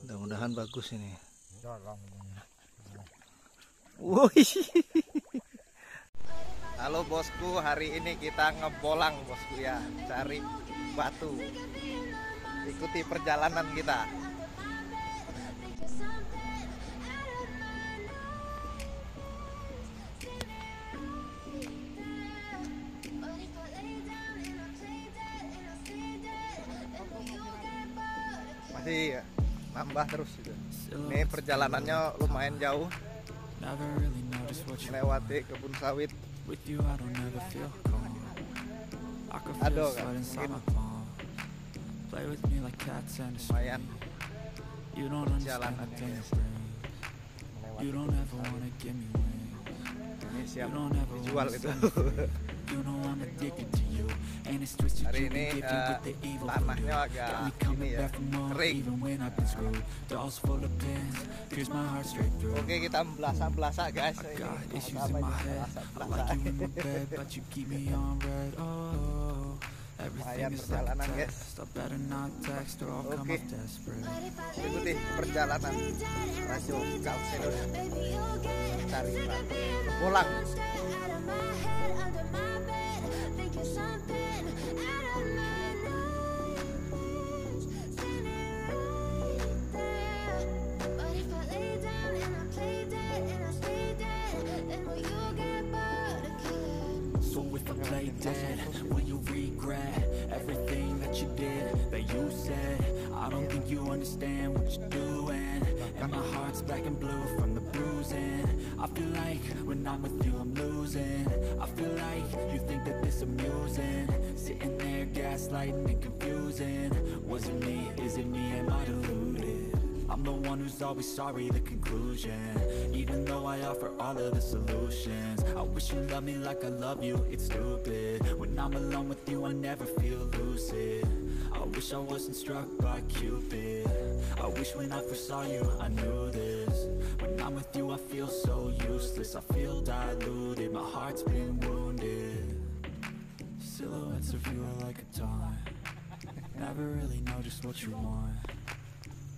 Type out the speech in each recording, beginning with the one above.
Mudah-mudahan bagus ini. Wih. Halo bosku, hari ini kita ngebolang bosku ya, cari batu. Ikuti perjalanan kita. Masih nambah terus gitu. Ini perjalanannya lumayan jauh melewati kebun sawit. Sweat inside mungkin. Lumayan perjalanannya, melewati. Ini siap dijual itu. Hari ini evil tanahnya agak ini ya kering. Oke kita belasa-belasa guys. I Ini red. Oh, Lumayan perjalanan, guys. Oke. desperate. Ikuti perjalanan Radio Kalsel cari batu. Understand what you're doing. And my heart's black and blue from the bruising. I feel like when I'm with you, gaslighting and confusing. Was it me? Is it me? Am I deluded? I'm the one who's always sorry, the conclusion. Even though I offer all of the solutions I wish you loved me like I love you, it's stupid. When I'm alone with you, I never feel lucid. I wish I wasn't struck by Cupid. I wish when I first saw you, I knew this. When I'm with you, I feel so useless. I feel diluted, my heart's been wounded Silhouettes of you are like a taunt Never really know just what you want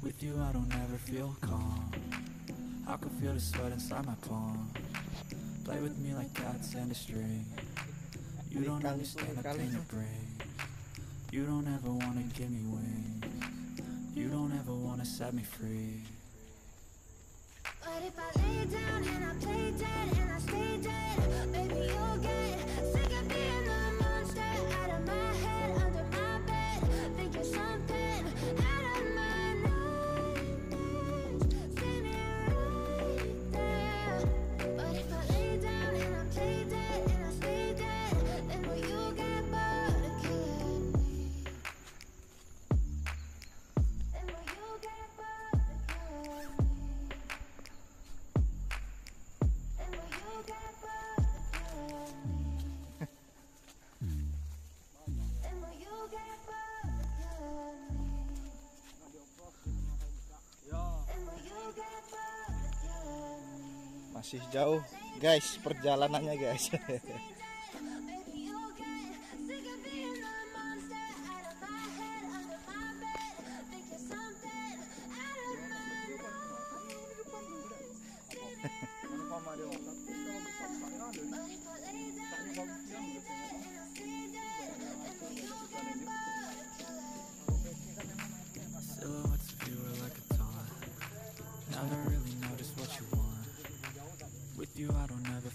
with you I don't ever feel calm. I can feel the sweat inside my palm. Play with me like cats and a string. You don't understand the pain it brings. You don't ever wanna give me wings. You don't ever wanna set me free. But if I lay down and I play dead and I stay dead, Masih jauh guys perjalanannya guys.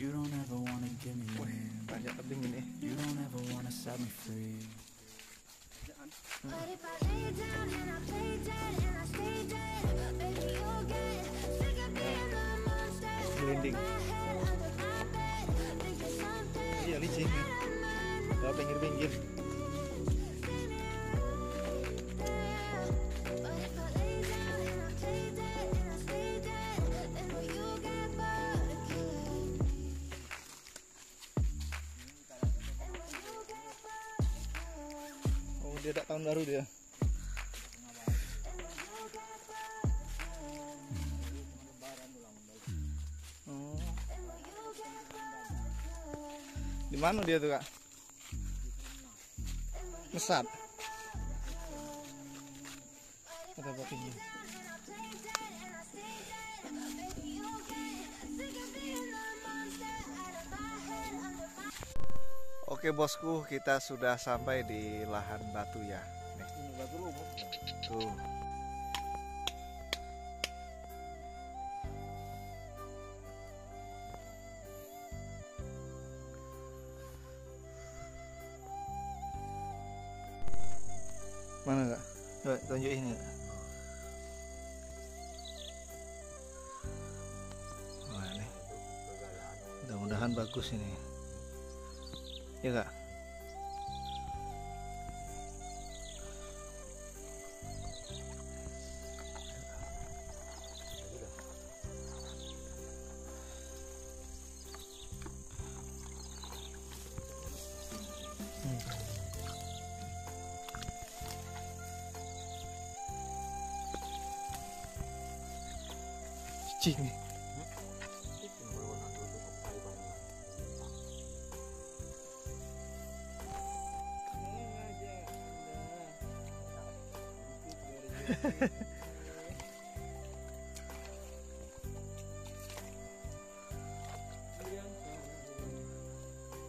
You don't ever wanna give me wings Banyak tebing ini. You don't ever wanna set me free But if I lay down and I play dead and I stay dead, baby you'll get sick of being the monster Merinding. in my head under my bed, thinking something Iya licin. Ya pinggir-pinggir. Get bored of killing me? Di mana dia tuh kak? Mesat. Ada batunya. Oke bosku, kita sudah sampai di lahan batu ya. Nih. Tuh. Mana kak? Coba tunjukin ya. Wah ini. Mudah-mudahan bagus ini. Ya kak. Cing.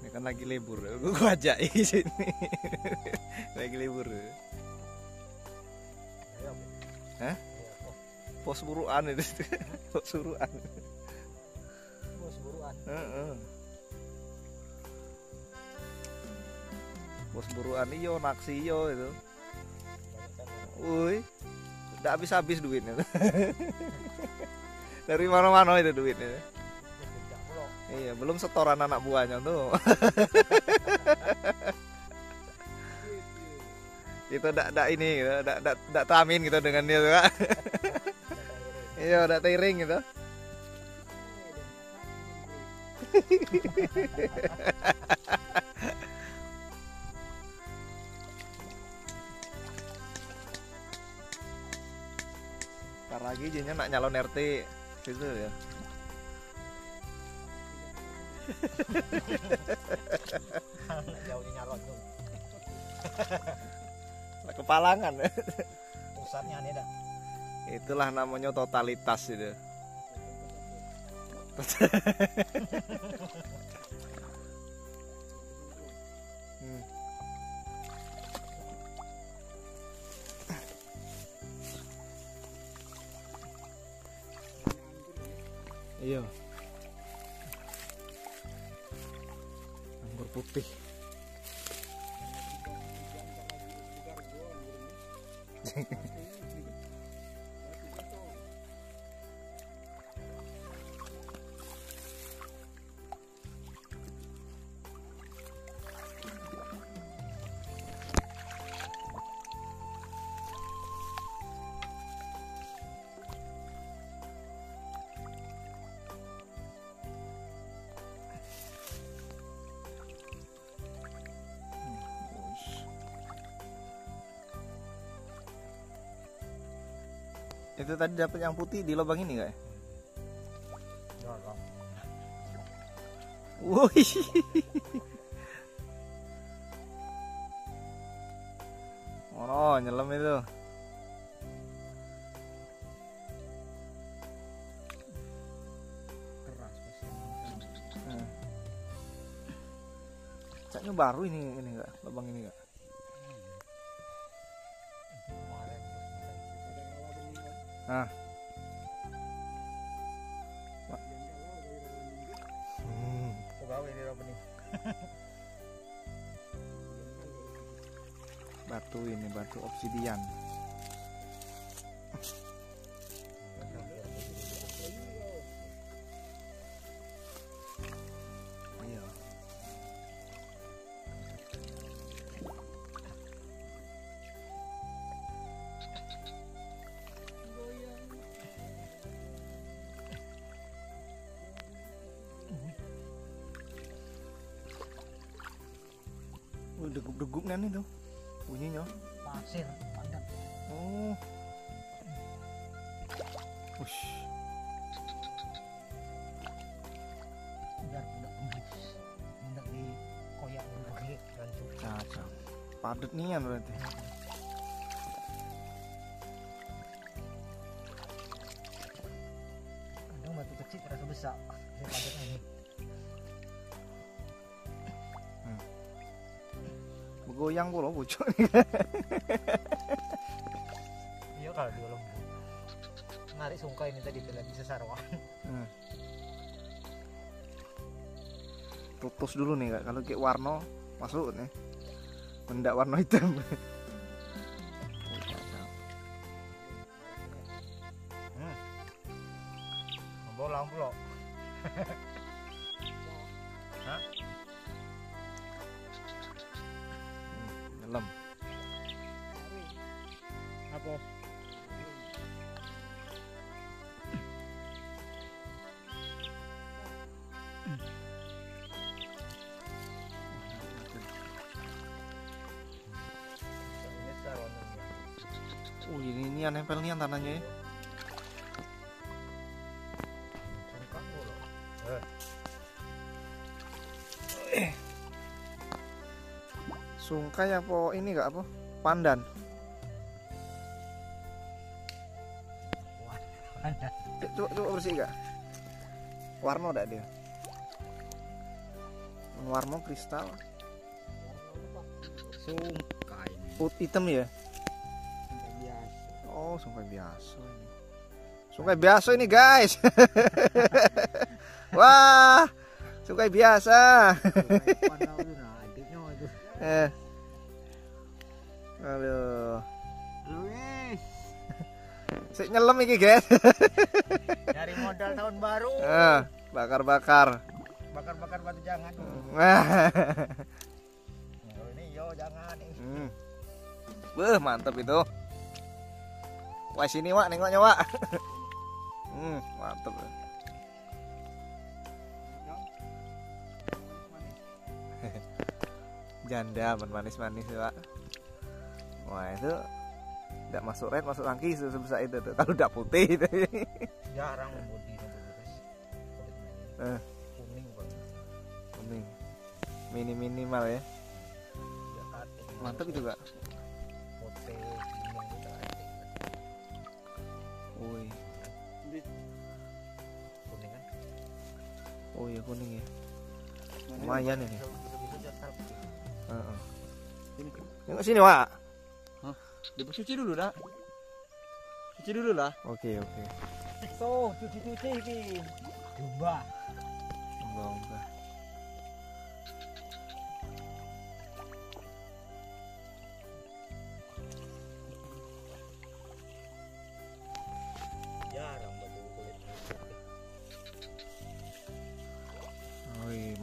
Ini kan lagi libur, gua ajak di sini. lagi libur. Hah? Pos buruan itu. Pos buruan. Bos buruan. Heeh. Bos buruan iyo naksi iyo itu. Woi. Udah habis-habis duitnya. Dari mana-mana itu duitnya. Iya, belum setoran anak buahnya tuh. itu dak dak ini gitu, dak dak dak tamin gitu dengan dia tuh. Iya, dak tiring gitu. Lagi jadinya nak nyalon RT gitu ya. Jauh di nyalon tuh. Kepalangan. Pusatnya aneh dah. Itulah namanya totalitas itu. Hmm. Iya. Anggur putih. Itu tadi dapat yang putih di lubang ini enggak? Jarang. Wih. Oh, nyelam itu. Keras baru ini ini enggak? Lubang ini enggak? Ah. Hmm. Batu ini batu obsidian. Degup-degup nih tuh bunyinya. Pasir, padat. Oh. Ush. Biar tidak kembali. Tidak di koyak berbagai rancu. Caca. Padat nian berarti. Kadang batu kecil terasa besar. Saya padat ini. Bergoyang pula pucuk Iya kalau dia lembut. Narik sungkai ini tadi bila bisa sarwa. Hmm. Tutus dulu nih kak. Kalau kayak warna masuk nih. Mendak warna hitam. Caca. Bolang pula. Oh ini ini nempel nih tanahnya ya. Sungkai apa ini kak apa? Pandan. Cuk, Coba coba bersih kak. Warna ada dia. Warna kristal. Sungkai. Put hitam ya. Oh, sungai biasa ini. Sungai biasa ini, guys. Wah, sungai biasa. Eh. Aduh. Sik nyelam iki, guys. Dari modal tahun baru. Ah, bakar-bakar. Bakar-bakar batu jangan. Oh, ini yo jangan. Hmm. Beuh, mantep itu. Wah, sini, Wak, nengoknya, Wak. hmm, mantep. Janda manis-manis, Pak. Wah, itu tidak masuk red, masuk tangki sebesar itu tuh. Kalau udah putih itu. Jarang guys. Eh. Kuning. Kuning. Mini minimal ya. Ya kating. Oh iya kuning ya. Lumayan ini. Heeh. Tengok sini, Wak. Dicuci dulu dah. Cuci dulu lah. Oke, oke. So, cuci-cuci ini. Coba. Bangga.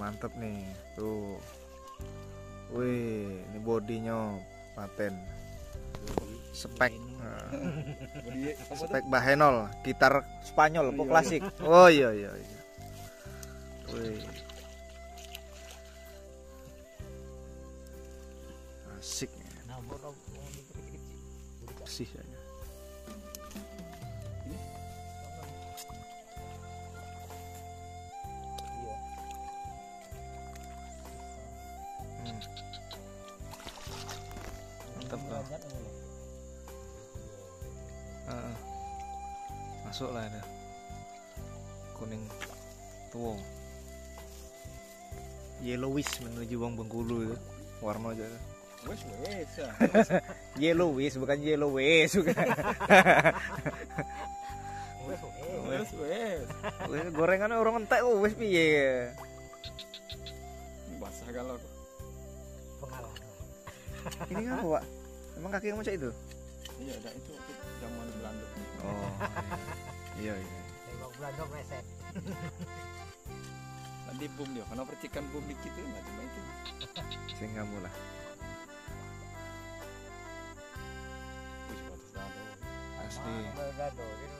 Mantep nih. Tuh. Wih, ini bodinya paten. Spek. Nah, spek Bahenol, gitar Spanyol, pop klasik. Oh iya iya iya. Wih. Asik Nah, Masuk lah ada. Kuning tua. Yellowish menuju Wong Bengkulu itu. Warna aja. tuh. Wes wes. ya. Yellowish bukan yellowish bukan. Wes, wes. Wis gorengan orang entek kok wis piye. Basah kalau Pengalaman. Ini apa, Pak? Emang kaki kamu cak itu? iya ada itu zaman Belanda. Oh. Iya iya. Tembak Belanda meset. Nanti boom dia. Karena percikan boom dikit itu nggak cuma itu. Wis batas dado. Asli.